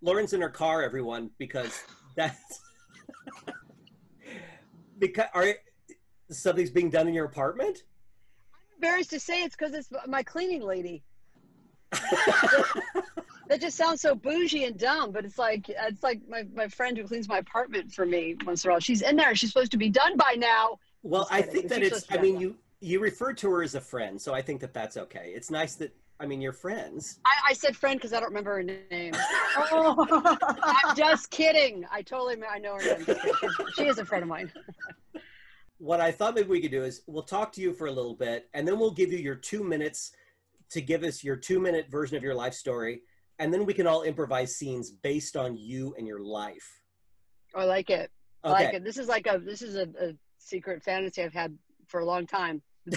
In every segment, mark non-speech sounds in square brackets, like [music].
Lauren's in her car, everyone, because that's [laughs] because are something's being done in your apartment. I'm embarrassed to say it's because it's my cleaning lady. [laughs] that just sounds so bougie and dumb, but it's like it's like my, my friend who cleans my apartment for me once in a while. She's in there. She's supposed to be done by now. Well, I think that it's. I mean, you you referred to her as a friend, so I think that that's okay. It's nice that I mean you're friends. I, I said friend because I don't remember her name. Oh. I'm just kidding. I totally I know her name. She is a friend of mine. What I thought maybe we could do is we'll talk to you for a little bit, and then we'll give you your two minutes to give us your two minute version of your life story, and then we can all improvise scenes based on you and your life. I like it. I Okay. like it. This is like a this is a, a secret fantasy I've had for a long time. [laughs]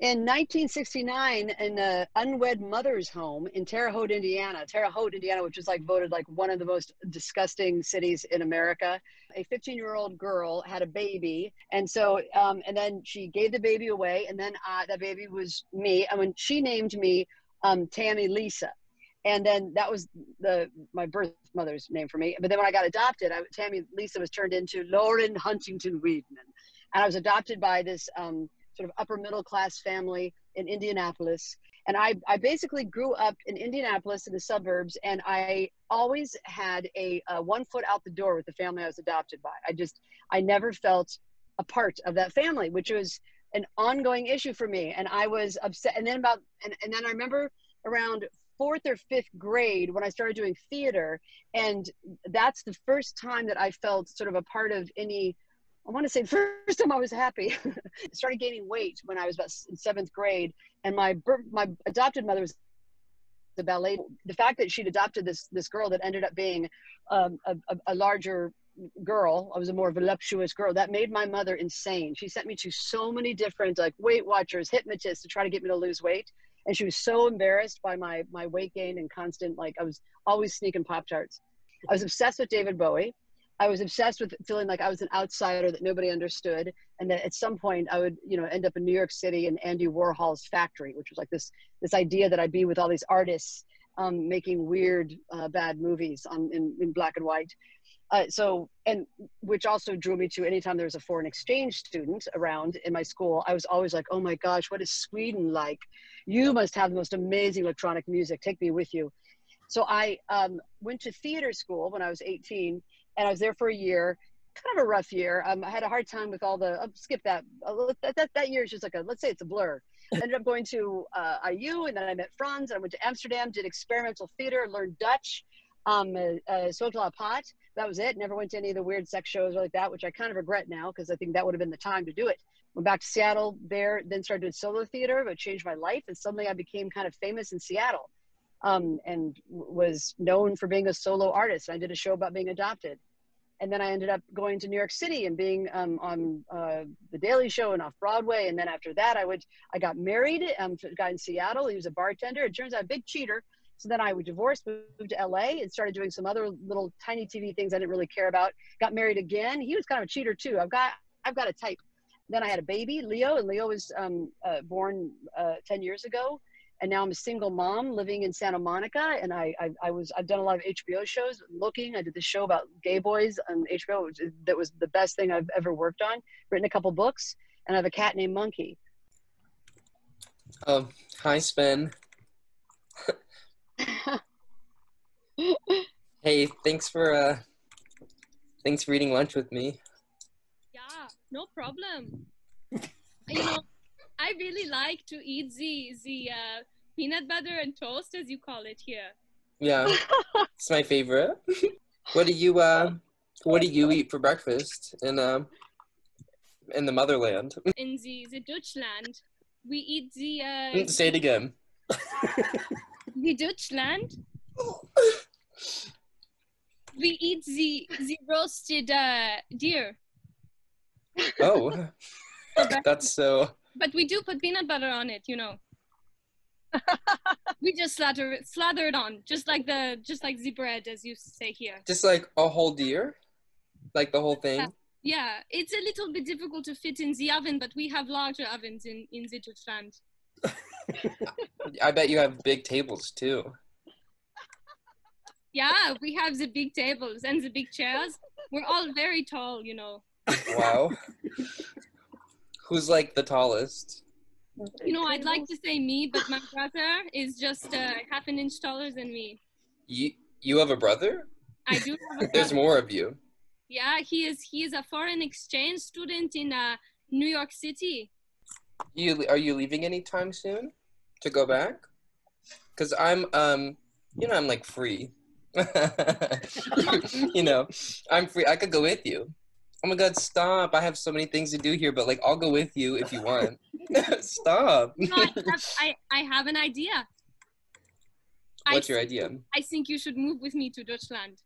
In 1969, in an unwed mother's home in Terre Haute, Indiana, Terre Haute, Indiana, which is like voted like one of the most disgusting cities in America, a 15-year-old girl had a baby, and so um, and then she gave the baby away, and then uh, that baby was me. I mean, she named me um, Tammy Lisa, and then that was the my birth mother's name for me. But then when I got adopted, I, Tammy Lisa was turned into Lauren Huntington Weedman, and I was adopted by this um, sort of upper middle class family in Indianapolis. And I, I basically grew up in Indianapolis in the suburbs, and I always had a, uh one foot out the door with the family I was adopted by. I just I never felt a part of that family, which was an ongoing issue for me. And I was upset. And then about and, and then I remember around fourth or fifth grade when I started doing theater, and that's the first time that I felt sort of a part of any. I want to say [laughs] first time I was happy. [laughs] Started gaining weight when I was about seventh grade, and my my adopted mother was the ballet. The fact that she'd adopted this this girl that ended up being um, a, a larger girl, I was a more voluptuous girl. That made my mother insane. She sent me to so many different like Weight Watchers, hypnotists to try to get me to lose weight, and she was so embarrassed by my my weight gain and constant like I was always sneaking pop tarts. I was obsessed with David Bowie. I was obsessed with feeling like I was an outsider that nobody understood, and that at some point I would, you know, end up in New York City in Andy Warhol's factory, which was like this this idea that I'd be with all these artists um, making weird, uh, bad movies on in, in black and white. Uh, so, and which also drew me to anytime there was a foreign exchange student around in my school, I was always like, oh my gosh, what is Sweden like? You must have the most amazing electronic music. Take me with you. So I um, went to theater school when I was 18, and I was there for a year. Kind of a rough year. Um, I had a hard time with all the. I'll skip that. Uh, that, that. that year is just like a. Let's say it's a blur. I ended up going to uh, IU, and then I met Franz, and I went to Amsterdam, did experimental theater, learned Dutch, um, uh, uh, smoked a lot of pot. That was it. Never went to any of the weird sex shows or like that, which I kind of regret now because I think that would have been the time to do it. Went back to Seattle there, then started doing solo theater, but changed my life, and suddenly I became kind of famous in Seattle, um, and was known for being a solo artist. I did a show about being adopted, and then I ended up going to New York City and being um, on uh, the Daily Show and off Broadway. And then after that, I would I got married um, to a guy in Seattle. He was a bartender. It turns out a big cheater. So then I divorced, moved to LA, and started doing some other little tiny TV things I didn't really care about. Got married again. He was kind of a cheater too. I've got I've got a type. Then I had a baby, Leo, and Leo was um, uh, born uh, ten years ago. And now I'm a single mom living in Santa Monica, and I, I I was I've done a lot of HBO shows. Looking, I did this show about gay boys on HBO, which that was the best thing I've ever worked on. Written a couple books, and I have a cat named Monkey. Um, hi, Sven. [laughs] Hey, thanks for uh, thanks for eating lunch with me. Yeah, no problem. you know, I really like to eat the the uh, peanut butter and toast, as you call it here. Yeah, it's my favorite. what do you uh, what do you eat for breakfast in um in the motherland? In the the Deutschland, we eat the uh, Say it again. the Deutschland. [laughs] We eat the the roasted uh, deer, Oh, [laughs] [laughs] that's so. but we do put peanut butter on it. You know. [laughs] we just slather it, slather it on, just like the just like the bread, as you say here. Just like a whole deer, like the whole thing. Yeah, it's a little bit difficult to fit in the oven, but we have larger ovens in in the Deutschland. I bet you have big tables too. Yeah, we have the big tables and the big chairs. We're all very tall, you know. Wow. Who's like the tallest? You know, I'd like to say me, but my brother is just uh, half an inch taller than me. You you have a brother? I do have a [laughs] There's more of you. Yeah, he is. He is a foreign exchange student in uh, New York City. You are you leaving anytime soon to go back? Cause I'm um you know I'm like free. [laughs] you know I'm free. I could go with you. Oh my god, stop! I have so many things to do here, but like I'll go with you if you want. [laughs] stop. Know, I, have, I, I have an idea. What's I, your idea? I think you should move with me to Deutschland.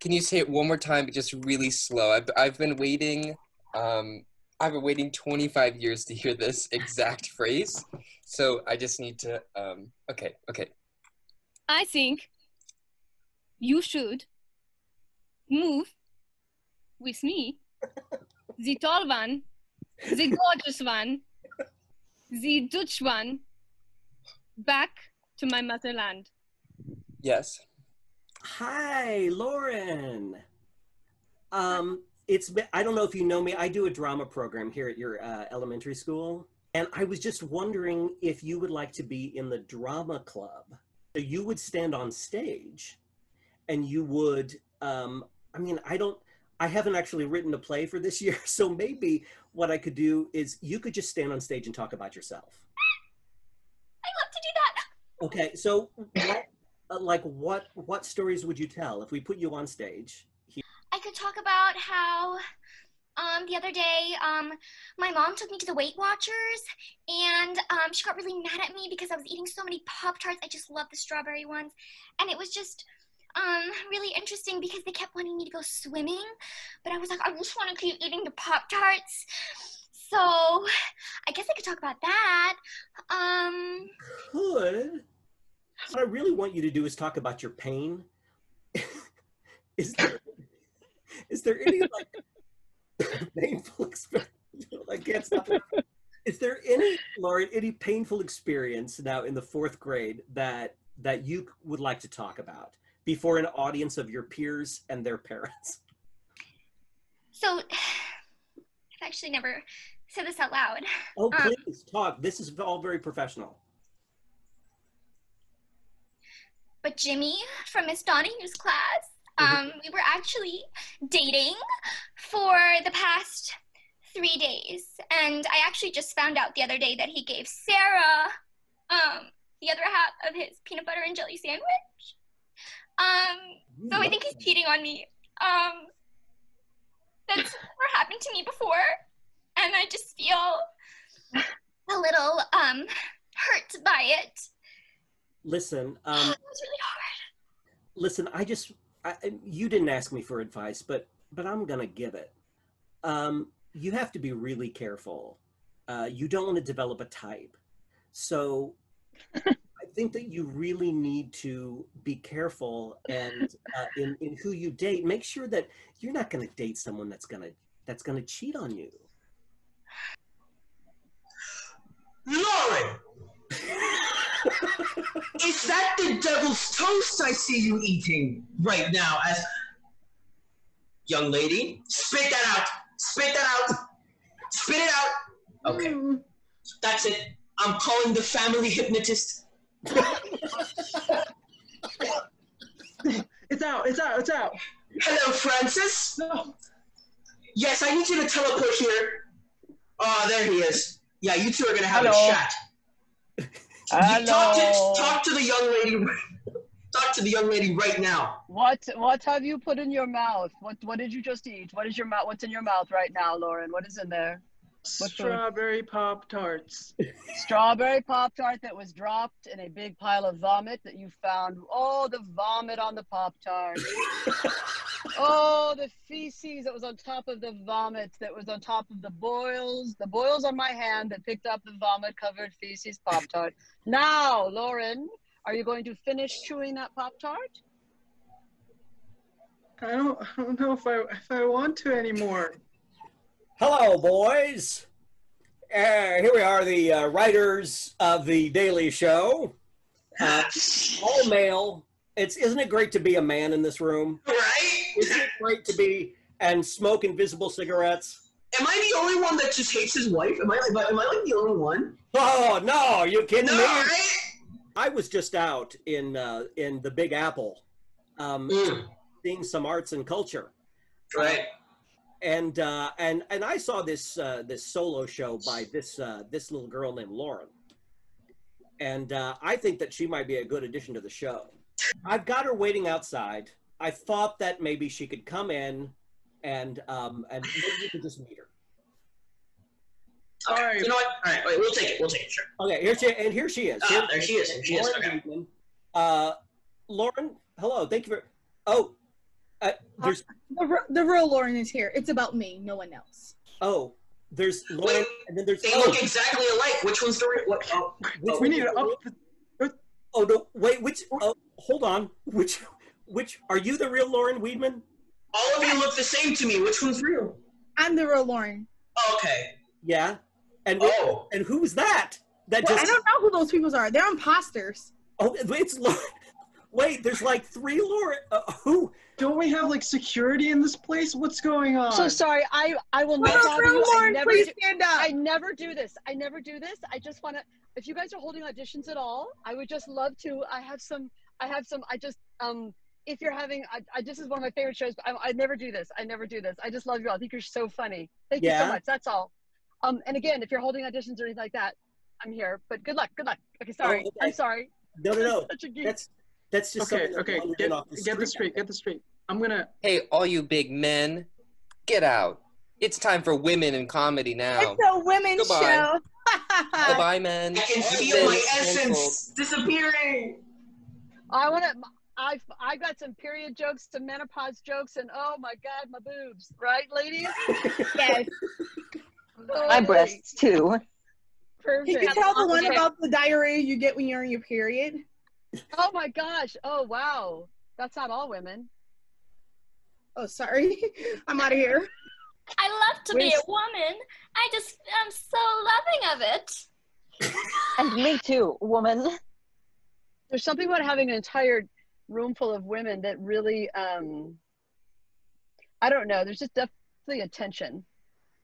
Can you say it one more time, but just really slow? I've I've been waiting. Um, I've been waiting 25 years to hear this [laughs] exact phrase, so I just need to. Um, okay, okay. I think you should move with me, [laughs] the tall one, the gorgeous one, the Dutch one, back to my motherland. Yes. Hi, Lauren. Um, it's been, I don't know if you know me. I do a drama program here at your uh, elementary school, and I was just wondering if you would like to be in the drama club. So you would stand on stage, and you would. Um, I mean, I don't. I haven't actually written a play for this [laughs] year, so maybe what I could do is you could just stand on stage and talk about yourself. I love to do that. Okay, so what, uh, like what what stories would you tell if we put you on stage? I could talk about how um, the other day um, my mom took me to the Weight Watchers and um, she got really mad at me because I was eating so many Pop Tarts. I just love the strawberry ones. And it was just um, really interesting because they kept wanting me to go swimming. But I was like, I just want to keep eating the Pop Tarts. So I guess I could talk about that. Um, Could. What I really want you to do is talk about your pain. [laughs] is there is there any like [laughs] painful experience? I can't stop. Is there any, Lauren, any painful experience now in the fourth grade that that you would like to talk about before an audience of your peers and their parents? [laughs] so [sighs] I've actually never said this out loud. Oh, Um, please talk. This is all very professional. but Jimmy from Miss Donahue's class, um, we were actually dating for the past three days, and I actually just found out the other day that he gave Sarah um, the other half of his peanut butter and jelly sandwich. Um, so I think he's cheating on me. Um, that's [laughs] never happened to me before, and I just feel a little um, hurt by it. Listen, [sighs] it um, was really hard. listen. I just I, you didn't ask me for advice, but but I'm gonna give it. Um, you have to be really careful. Uh, you don't want to develop a type, so I [laughs] think that you really need to be careful and uh, in in who you date. Make sure that you're not going to date someone that's gonna that's gonna cheat on you. Lauren! [laughs] Is that the devil's toast I see you eating right now as young lady? Spit that out! Spit that out! Spit it out! Okay. That's it. I'm calling the family hypnotist. It's out, it's out, it's out. Hello, Francis. No. Yes, I need you to teleport here. Oh, there he is. Yeah, you two are gonna have Hello. a chat. You talk to talk to the young lady. [laughs] Talk to the young lady right now. What what have you put in your mouth? What what did you just eat? What is your mouth? What's in your mouth right now, Lauren? What is in there? What food? Strawberry Pop Tarts. [laughs] Strawberry Pop Tart that was dropped in a big pile of vomit that you found. Oh, the vomit on the Pop Tart. [laughs] oh, the feces that was on top of the vomit that was on top of the boils. The boils on my hand that picked up the vomit covered feces Pop Tart. Now, Lauren, are you going to finish chewing that Pop Tart? I don't, I don't know if I if I want to anymore. Hello, boys. Uh, here we are, the uh, writers of the Daily Show. Uh, all male. It's isn't it great to be a man in this room? Right? Isn't it great to be and smoke invisible cigarettes? Am I the only one that just hates his wife? Am I like, am I like the only one? Oh no, you kidding No, me? right? I was just out in uh, in the Big Apple, um, Mm, seeing some arts and culture. right. And uh, and and I saw this uh, this solo show by this uh, this little girl named Lauren, and uh, I think that she might be a good addition to the show. I've got her waiting outside. I thought that maybe she could come in, and um, and maybe you could just meet her. Okay. Sorry. You know what? All right, wait, we'll take it. We'll take it. Sure. Okay, here she and here she is. Here- Ah, there she is. There she is. Lauren Okay. Friedman. Uh, Lauren, hello. Thank you for. Oh, uh, there's The, the real Lauren is here. It's about me, no one else. oh, there's Lauren, Wait, and then there's They oh, look exactly alike. Which one's the real? What? Oh, which We need to up the. Oh no! Wait, which? Oh, hold on. Which? Which? Are you the real Lauren Weedman? all of you look the same to me. Which one's real? I'm the real Lauren. Oh, okay. Yeah. And Oh. and who's that? That Well, just I don't know who those people are. They're imposters. oh, it's Lauren. Wait, there's like three Lauren. Uh, who? Don't we have like security in this place? What's going on? So sorry. I I will not bother real you. I never please do, stand up. I never do this. I never do this. I just want to. If you guys are holding auditions at all, I would just love to. I have some. I have some. I just um. If you're having, I, I this is one of my favorite shows. But I, I never do this. I never do this. I just love you all. I think you're so funny. Thank you so much. That's all. Um. And again, if you're holding auditions or anything like that, I'm here. But good luck. Good luck. Okay. Sorry. okay. I'm sorry. No, no, no. [laughs] Such a geek. That's that's just okay, okay. Get, off the get street. this straight. Get this straight. I'm gonna. Hey, all you big men, get out. It's time for women in comedy now. It's a women's Goodbye. show. [laughs] Goodbye, men. I can feel my essence disappearing. I want to. I I got some period jokes, some menopause jokes, and oh my god, my boobs. Right, ladies? [laughs] yes. My breasts too. Perfect. You can tell the one about the diarrhea you get when you're in your period. Oh my gosh. Oh wow. That's not all women. Oh, sorry. [laughs] I'm out of here. I love to be a woman. I just am so loving of it. And me too, woman. There's something about having an entire room full of women that really um I don't know. There's just definitely a tension.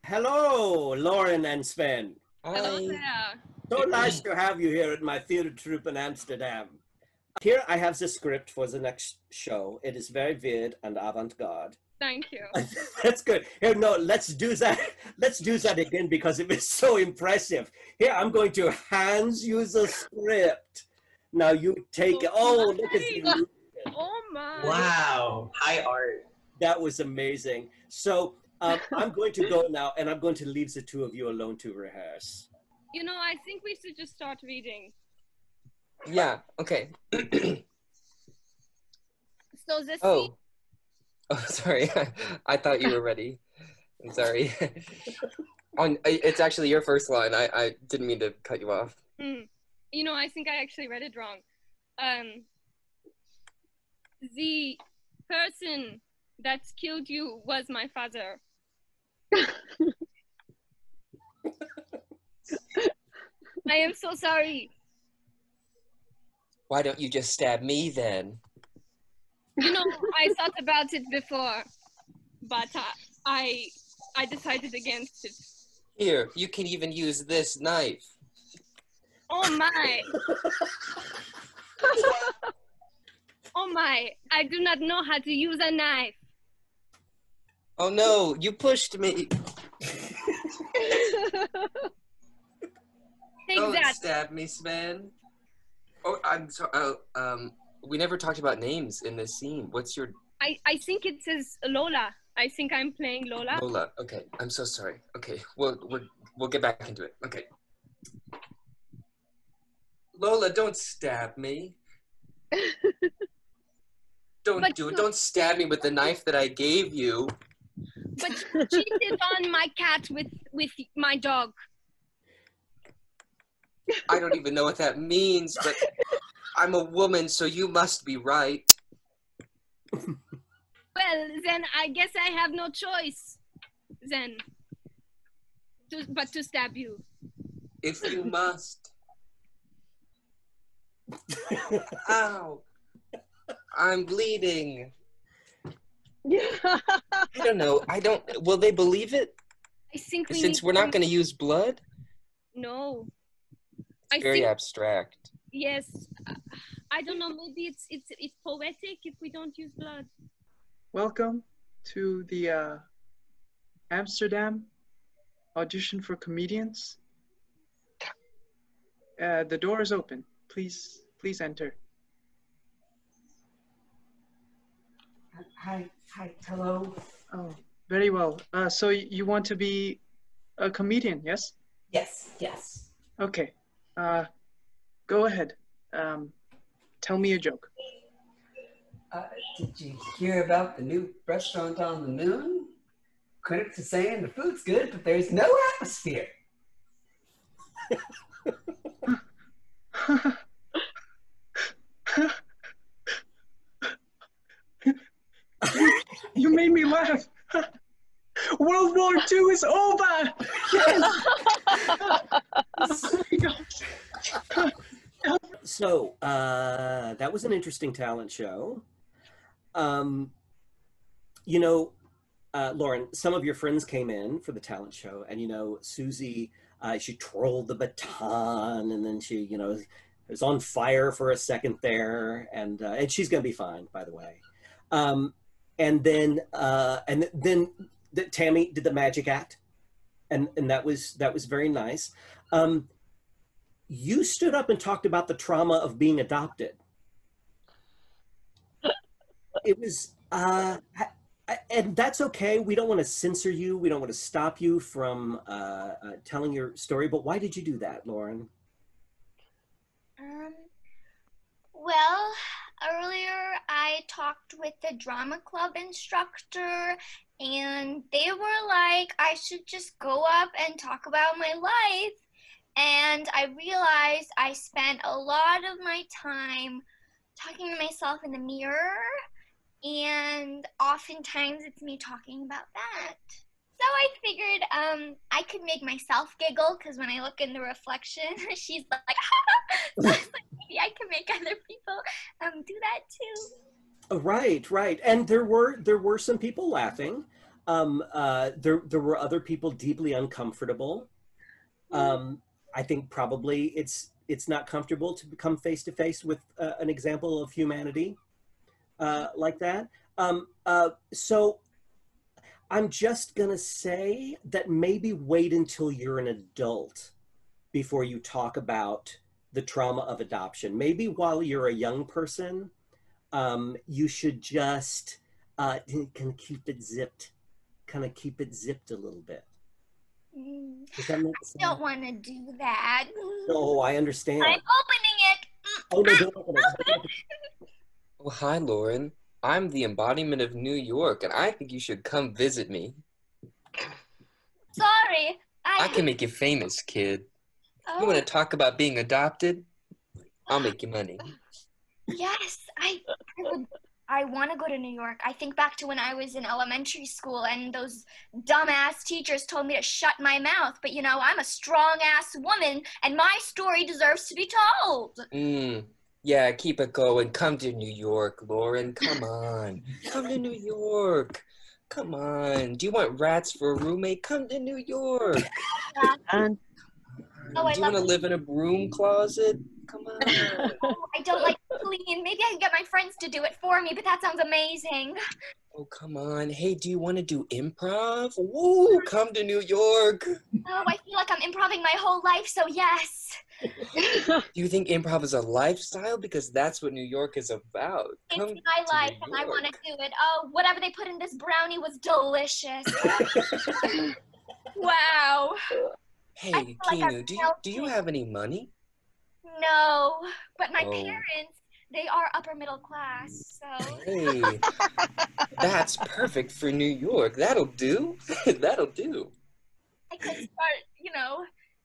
Hello, Lauren and Sven. Hello Hi. there. So nice to have you here at my theater troupe in Amsterdam. Here I have the script for the next show. It is very weird and avant-garde. Thank you. [laughs] That's good. Here, no, let's do that. [laughs] Let's do that again because it was so impressive. Here, I'm going to hands you the script. Now you take it. Oh, look at you. [laughs] Oh my. Wow. High art. That was amazing. So um, I'm going to go now, and I'm going to leave the two of you alone to rehearse. You know, I think we should just start reading. Yeah, okay. So this Oh. [laughs] Oh, sorry. [laughs] I thought you were ready. I'm sorry. [laughs] On, it's actually your first line. I, I didn't mean to cut you off. Mm. You know, I think I actually read it wrong. Um, the person that killed you was my father. I am so sorry. Why don't you just stab me then? You know, I thought about it before, but uh, I I decided against it. Here, you can even use this knife. Oh my! [laughs] oh my! I do not know how to use a knife. Oh no, you pushed me. [laughs] Take Don't that. stab me, Sven. Oh, I'm sorry. Oh, um, we never talked about names in this scene. What's your I, I think it says Lola. I think I'm playing Lola. Lola? Okay, I'm so sorry. Okay, we'll we'll we'll get back into it. Okay. Lola, don't stab me. [laughs] Don't But do it. Don't stab me with the knife that I gave you. But you cheated on my cat with with my dog. I don't even know what that means, but I'm a woman, so you must be right. Well, then I guess I have no choice. Then to, but to stab you. If you [laughs] must. [laughs] Ow. I'm bleeding. I don't know. I don't. Will they believe it? I think we Since need we're not going to use blood? No. I Very think abstract. yes. uh, I don't know. Maybe it's it's it's poetic if we don't use blood. Welcome to the uh, Amsterdam audition for comedians. Uh, the door is open. Please, please enter. Hi, hi, hello. Oh, very well. Uh, so you want to be a comedian, yes? Yes, yes. Okay. Uh, go ahead. Um, tell me a joke. Uh, did you hear about the new restaurant on the moon? Critics are saying the food's good, but there's no atmosphere. [laughs] You made me laugh. [laughs] World War II is over. Yes [laughs] So uh, that was an interesting talent show. Um, you know, uh, Lauren, some of your friends came in for the talent show, and you know, Susie, uh, she twirled the baton, and then she, you know, was on fire for a second there, and uh, and she's gonna be fine, by the way. Um, and then uh, and then the, Tammy did the magic act, and and that was that was very nice. Um, you stood up and talked about the trauma of being adopted. It was, uh, I- I- and that's okay. We don't want to censor you. We don't want to stop you from uh, uh, telling your story. But why did you do that, Lauren? Um, well, earlier I talked with the drama club instructor, and they were like, I should just go up and talk about my life. And I realized I spent a lot of my time talking to myself in the mirror, and oftentimes it's me talking about that. So I figured um, I could make myself giggle because when I look in the reflection, [laughs] she's like, [laughs] so like, maybe I can make other people um, do that too. Oh, Right, right. And there were there were some people laughing. Um, uh, there there were other people deeply uncomfortable. Um, I think probably it's it's not comfortable to become face to face with uh, an example of humanity uh, like that. Um, uh, so I'm just gonna say that maybe wait until you're an adult before you talk about the trauma of adoption. Maybe while you're a young person, um, you should just uh, kind of keep it zipped, kind of keep it zipped a little bit. Mm, Does that make I don't want to do that. Oh, I understand. I'm opening it. Oh, no, don't open it. Oh, hi, Lauren. I'm the embodiment of New York, and I think you should come visit me. Sorry. I, I can make you famous, kid. You Oh, want to talk about being adopted? I'll make you money. [gasps] yes, I, I would. I want to go to New York. I think back to when I was in elementary school and those dumbass teachers told me to shut my mouth. But you know, I'm a strong ass woman and my story deserves to be told. Mm. Yeah, keep it going. Come to New York, Lauren. Come [laughs] on. Come to New York. Come on. Do you want rats for a roommate? Come to New York. [laughs] Oh, Do you want to live in a broom closet? Come on. [laughs] I don't like to clean. Maybe I can get my friends to do it for me, but that sounds amazing. Oh, come on. Hey, do you want to do improv? Woo, come to New York. Oh, I feel like I'm improving my whole life, so yes. [laughs] Do you think improv is a lifestyle? Because that's what New York is about. It's Come my life and I want to do it. Oh, whatever they put in this brownie was delicious. [laughs] wow. Hey, feel like Kinu, do you, do you have any money? No, but my Oh. parents, they are upper middle class, so. Hey, that's perfect for New York. That'll do. [laughs] That'll do. I could start, you know,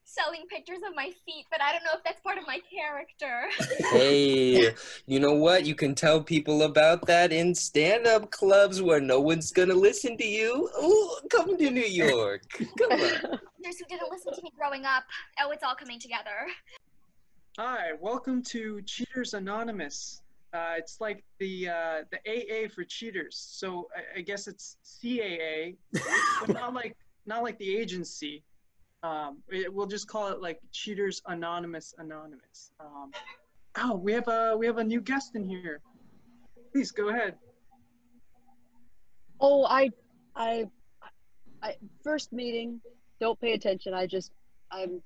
selling pictures of my feet, but I don't know if that's part of my character. [laughs] Hey, you know what? You can tell people about that in stand-up clubs where no one's gonna listen to you. Ooh, come to New York. Come on. [laughs] There's who didn't listen to me growing up. Oh, it's all coming together. Hi, welcome to Cheaters Anonymous. Uh, it's like the uh, the AA for cheaters. So I, I guess it's CAA, but not like not like the agency. Um, it, we'll just call it like Cheaters Anonymous Anonymous. Um, oh, we have a we have a new guest in here. Please go ahead. Oh, I, I, I first meeting. Don't pay attention. I just, I'm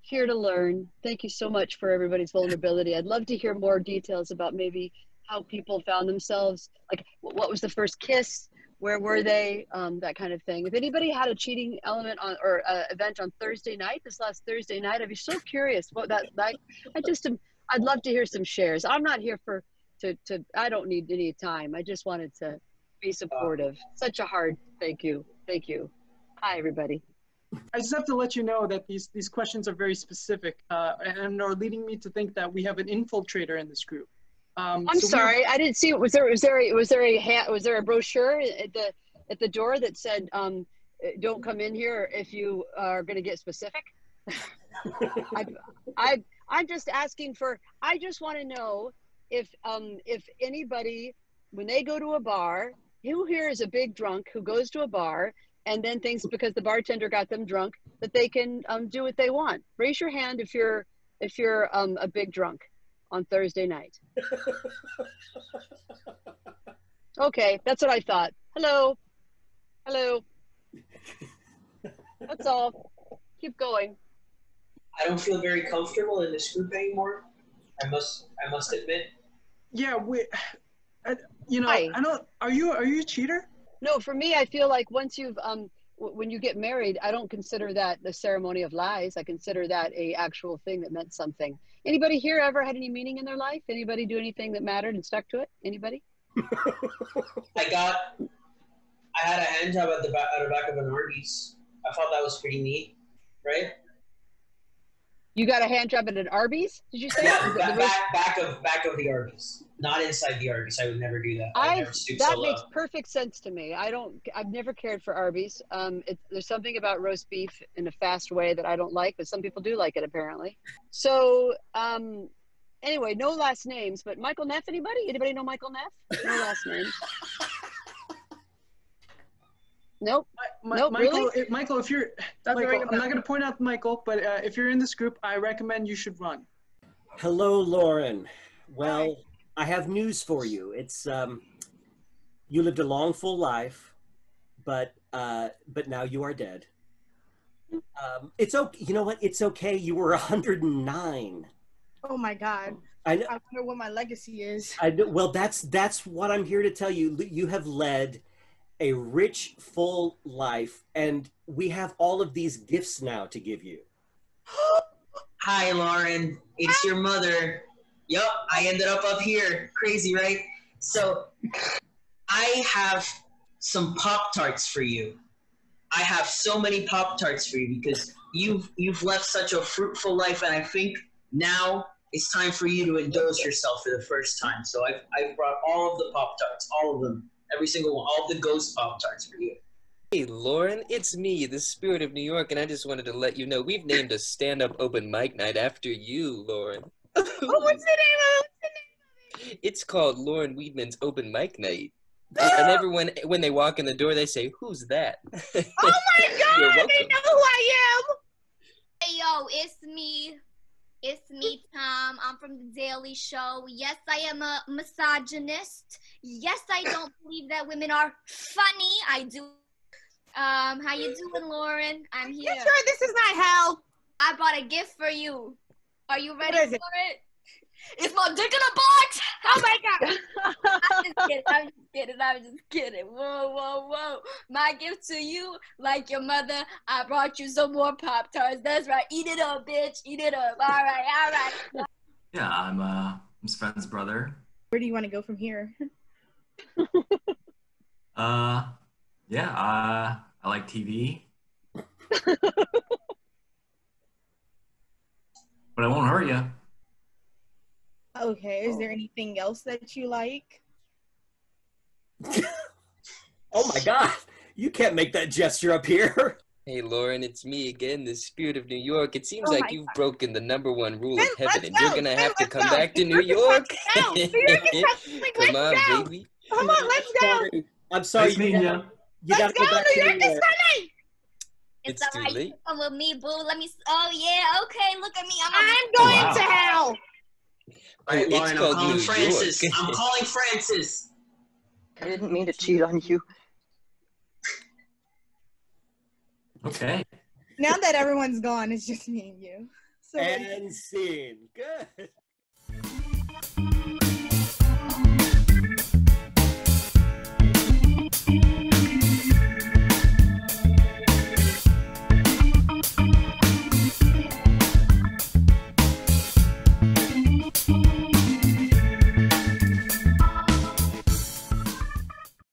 here to learn. Thank you so much for everybody's vulnerability. I'd love to hear more details about maybe how people found themselves. Like, what was the first kiss? Where were they? Um, that kind of thing. If anybody had a cheating element on or uh, event on Thursday night, this last Thursday night, I'd be so curious what that like. I just, am, I'd love to hear some shares. I'm not here for to to. I don't need any time. I just wanted to be supportive. Such a hard. Thank you. Thank you. Hi, everybody. I just have to let you know that these these questions are very specific uh, and are leading me to think that we have an infiltrator in this group. Um, I'm so we- sorry, I didn't see. Was there was there a, was there a ha- was there a brochure at the at the door that said, um, uh, "Don't come in here if you are going to get specific"? [laughs] I, I I'm just asking for. I just want to know if um if anybody when they go to a bar, who here is a big drunk who goes to a bar and then thinks because the bartender got them drunk that they can um, do what they want. Raise your hand if you're if you're um, a big drunk on Thursday night. Okay, that's what I thought. Hello. Hello. That's all. Keep going. I don't feel very comfortable in this group anymore. I must I must admit. Yeah, we. I, you know, I don't. Are you are you a cheater? No, for me, I feel like once you've um w- when you get married, I don't consider that the ceremony of lies. I consider that a actual thing that meant something. Anybody here ever had any meaning in their life? Anybody do anything that mattered and stuck to it? Anybody? [laughs] I got I had a hand job at the back at the back of an Arby's. I thought that was pretty neat, right? You got a hand job at an Arby's? Did you say? Yeah, back, back back of back of the Arby's, not inside the Arby's. I would never do that. I, would I never stoop that so makes low. perfect sense to me. I don't. I've never cared for Arby's. Um, it, there's something about roast beef in a fast way that I don't like, but some people do like it apparently. So, um, anyway, no last names, but Michael Neff. Anybody? Anybody know Michael Neff? No last names. [laughs] Nope. Mi- nope. Michael, really? if, Michael, if you're Doesn't Michael, ring a I'm not going to point out Michael, but uh, if you're in this group, I recommend you should run. Hello, Lauren. Well, I have news for you. It's um, you lived a long, full life, but uh, but now you are dead. Um, it's okay. You know what? It's okay. You were [laughs] 109. Oh my God. I know. I wonder what my legacy is. I know. Well, that's that's what I'm here to tell you. You have led a rich, full life, and we have all of these gifts now to give you. [gasps] Hi, Lauren. It's your mother. Yup, I ended up up here. Crazy, right? So, [laughs] I have some Pop Tarts for you. I have so many Pop Tarts for you because you've you've left such a fruitful life, and I think now it's time for you to indulge yourself for the first time. So I've I've brought all of the Pop Tarts, all of them, every single one, all of the Ghost Pop Tarts for you. Hey, Lauren, it's me, the spirit of New York, and I just wanted to let you know we've named a stand-up open mic night after you, Lauren. [laughs] Oh, what's the name of it? It's called Lauren Weedman's Open Mic Night. and everyone, when they walk in the door, they say, "Who's that?" [laughs] Oh my God, they know who I am. Hey yo, it's me. It's me, Tom. I'm from the Daily Show. Yes, I am a misogynist. Yes, I don't [laughs] believe that women are funny. I do. Um, how you doing, Lauren? I'm here. You sure this is not hell? I bought a gift for you. Are you ready for it? it? It's my dick in a box. Oh my God. [laughs] I'm just kidding. I'm just kidding. I'm just kidding. Whoa, whoa, whoa. My gift to you, like your mother, I brought you some more Pop Tarts. That's right. Eat it up, bitch. Eat it up. All right, all right. Yeah, I'm uh, I'm Sven's brother. Where do you want to go from here? [laughs] Uh, yeah, uh, I like TV. [laughs] but I won't hurt you. Okay. Is there um, anything else that you like? [laughs] Oh my god, you can't make that gesture up here. [laughs] Hey Lauren, it's me again, the spirit of New York. It seems Oh like you've broken the number one rule Ben, of heaven, let's and you're gonna Ben, have to come go. back to New New York York. is New York is like, come let's on, go. baby. Come on, let's go. Sorry. I'm sorry. Nice you meeting gotta, you. you gotta Let's go go. back New to York New is York. coming. It's, It's too alright. late. Come with me, boo. Let me. s- Oh yeah. Okay. Look at me. I'm. I'm going wow. to hell. All right, It's Lauren, I'm called calling New Francis. York. I'm calling Francis. [laughs] I didn't mean to cheat on you. Okay. Now that everyone's gone, it's just me and you. So And scene. Good.